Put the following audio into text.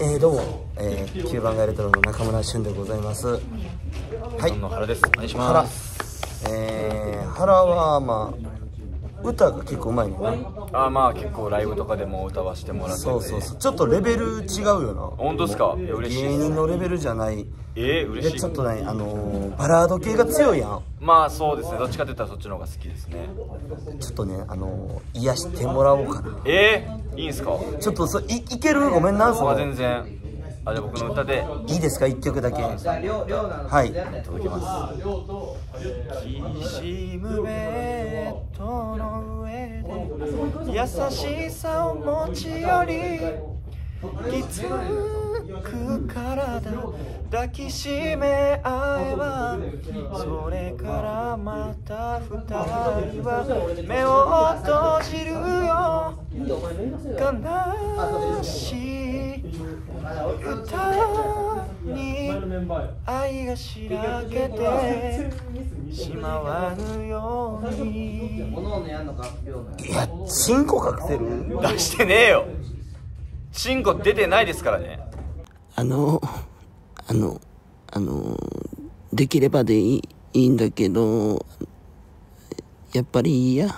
えー、どうも、えー、9番街レトロの中村俊でございます。ははい、の原です。お願いし原ます。。えー、原は、まあ、歌が結構うまいねんな。あ、まあ結構ライブとかでも歌わせてもらってて。そうそうそう。ちょっとレベル違うよな。本当ですか？いや嬉しい芸。人のレベルじゃない。えー、嬉しで、い。ちょっとね、あのー、バラード系が強いやん。まあそうですね。どっちかって言ったらそっちの方が好きですね。ちょっとね、あのー、癒してもらおうかな。えー、いいんすか？ちょっとそ、い、いける？ごめんな、そまあの。全然。あ、じゃあ僕の歌でいいですか、一曲だけ。はい。届きます。きしむベッドの上で優しさを持ち寄りきつく体抱きしめ合えばそれからまた二人は目を閉じるよ悲しい歌に愛がしらけてしまわぬようにいや、チンコカクテル出してねえよチンコ出てないですからねあの、あの、あの、できればでいいいいんだけど、やっぱりいいや。